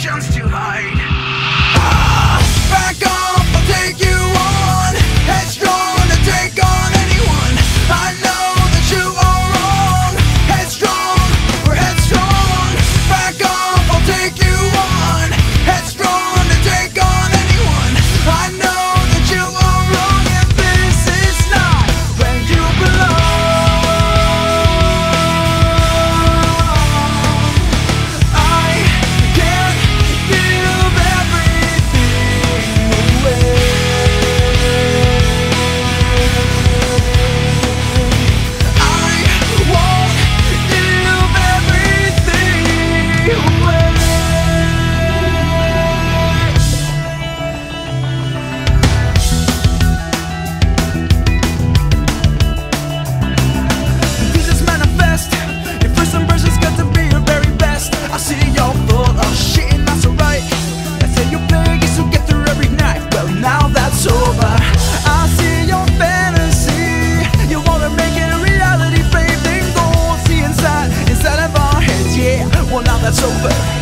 visions to hide. Ah, Back on over.